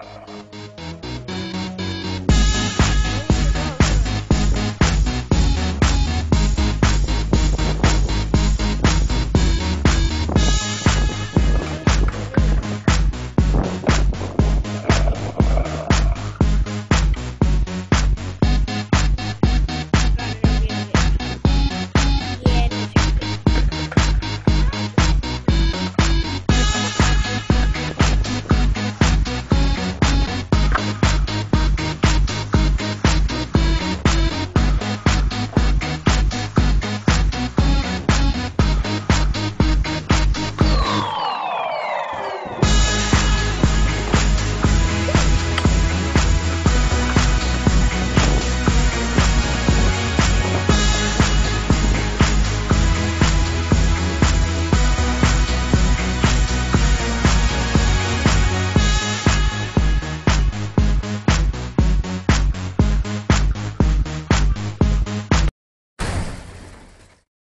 Uh... Woo!